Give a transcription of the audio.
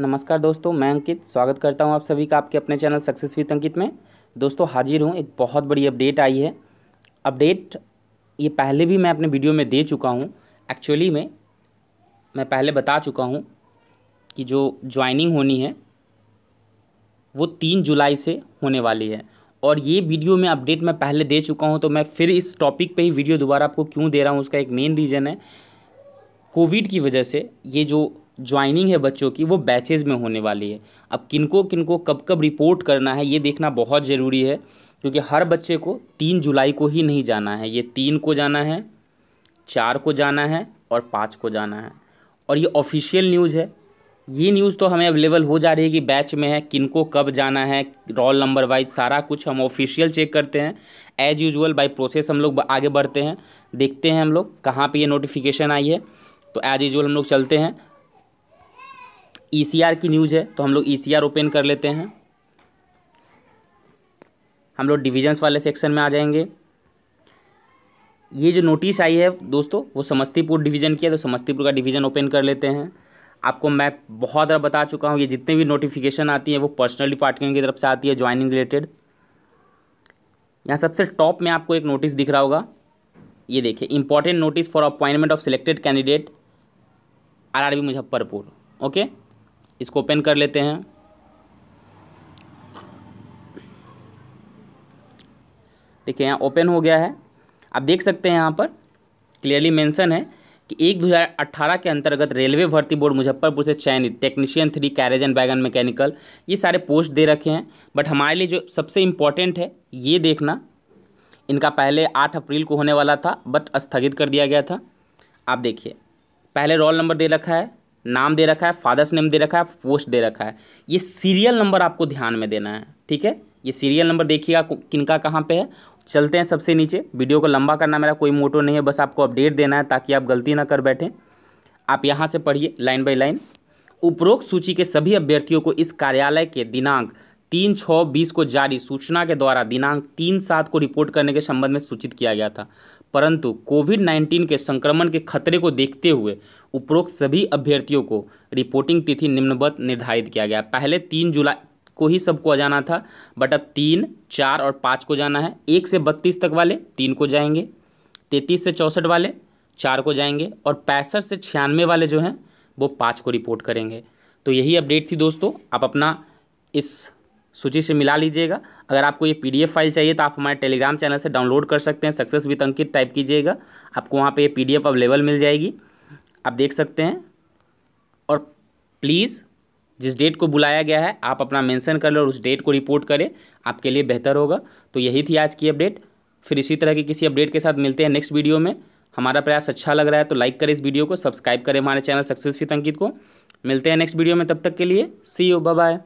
नमस्कार दोस्तों, मैं अंकित स्वागत करता हूँ आप सभी का आपके अपने चैनल सक्सेस विद अंकित में। दोस्तों, हाजिर हूँ, एक बहुत बड़ी अपडेट आई है। अपडेट ये पहले भी मैं अपने वीडियो में दे चुका हूँ। एक्चुअली में मैं पहले बता चुका हूँ कि जो ज्वाइनिंग होनी है, वो तीन जुलाई से होने वाली है। और ये वीडियो में अपडेट मैं पहले दे चुका हूँ तो मैं फिर इस टॉपिक पर ही वीडियो दोबारा आपको क्यों दे रहा हूँ, उसका एक मेन रीज़न है। कोविड की वजह से ये जो ज्वाइनिंग है बच्चों की, वो बैचेज़ में होने वाली है। अब किनको किनको कब कब रिपोर्ट करना है, ये देखना बहुत ज़रूरी है, क्योंकि हर बच्चे को तीन जुलाई को ही नहीं जाना है। ये तीन को जाना है, चार को जाना है और पाँच को जाना है। और ये ऑफिशियल न्यूज़ है। ये न्यूज़ तो हमें अवेलेबल हो जा रही है कि बैच में है, किनको कब जाना है रोल नंबर वाइज सारा कुछ हम ऑफिशियल चेक करते हैं। एज यूजल बाई प्रोसेस हम लोग आगे बढ़ते हैं, देखते हैं हम लोग कहाँ पे ये नोटिफिकेशन आई है। तो एज यूजल हम लोग चलते हैं। ई e की न्यूज़ है तो हम लोग ECR ओपन कर लेते हैं। हम लोग डिविजन्स वाले सेक्शन में आ जाएँगे। ये जो नोटिस आई है, दोस्तों, वो समस्तीपुर डिवीज़न की है तो समस्तीपुर का डिवीज़न ओपन कर लेते हैं। आपको मैं बहुत ज़्यादा बता चुका हूँ, ये जितने भी नोटिफिकेशन आती है, वो पर्सनल डिपार्टमेंट की तरफ़ से आती है ज्वाइनिंग रिलेटेड यहाँ सबसे टॉप में आपको एक नोटिस दिख रहा होगा। ये देखिए important notice for appointment of selected candidate RRB Muzaffarpur okay इसको ओपन कर लेते हैं। देखिए, यहाँ ओपन हो गया है। आप देख सकते हैं यहाँ पर क्लियरली मेंशन है कि एक दो हज़ार अट्ठारह के अंतर्गत रेलवे भर्ती बोर्ड मुजफ्फरपुर से चयनित technician three carriage and wagon mechanical ये सारे पोस्ट दे रखे हैं। बट हमारे लिए जो सबसे इंपॉर्टेंट है, ये देखना, इनका पहले आठ अप्रैल को होने वाला था बट स्थगित कर दिया गया था। आप देखिए, पहले रोल नंबर दे रखा है। नाम दे रखा है, फादर्स नेम दे रखा है, पोस्ट दे रखा है। ये सीरियल नंबर आपको ध्यान में देना है, ठीक है? ये सीरियल नंबर देखिएगा किनका कहाँ पे है। चलते हैं सबसे नीचे। वीडियो को लंबा करना मेरा कोई मोटो नहीं है, बस आपको अपडेट देना है ताकि आप गलती ना कर बैठें। आप यहाँ से पढ़िए, लाइन बाई लाइन। उपरोक्त सूची के सभी अभ्यर्थियों को इस कार्यालय के दिनांक तीन छः बीस को जारी सूचना के द्वारा दिनांक तीन सात को रिपोर्ट करने के संबंध में सूचित किया गया था। परंतु कोविड नाइन्टीन के संक्रमण के खतरे को देखते हुए उपरोक्त सभी अभ्यर्थियों को रिपोर्टिंग तिथि निम्नवत निर्धारित किया गया। पहले तीन जुलाई को ही सबको जाना था, बट अब तीन, चार और पाँच को जाना है। एक से बत्तीस तक वाले तीन को जाएँगे, तैंतीस से चौंसठ वाले चार को जाएँगे और पैंसठ से छियानवे वाले जो हैं, वो पाँच को रिपोर्ट करेंगे। तो यही अपडेट थी दोस्तों। आप अपना इस सूची से मिला लीजिएगा। अगर आपको ये पीडीएफ फ़ाइल चाहिए तो आप हमारे टेलीग्राम चैनल से डाउनलोड कर सकते हैं। सक्सेस विद अंकित टाइप कीजिएगा। आपको वहाँ पे ये पीडीएफ अवेलेबल मिल जाएगी। आप देख सकते हैं। और प्लीज़, जिस डेट को बुलाया गया है, आप अपना मेंशन कर लो और उस डेट को रिपोर्ट करें। आपके लिए बेहतर होगा। तो यही थी आज की अपडेट। फिर इसी तरह की किसी अपडेट के साथ मिलते हैं नेक्स्ट वीडियो में। हमारा प्रयास अच्छा लग रहा है तो लाइक करें इस वीडियो को। सब्सक्राइब करें हमारे चैनल सक्सेस विद अंकित को। मिलते हैं नेक्स्ट वीडियो में। तब तक के लिए सी यू बाय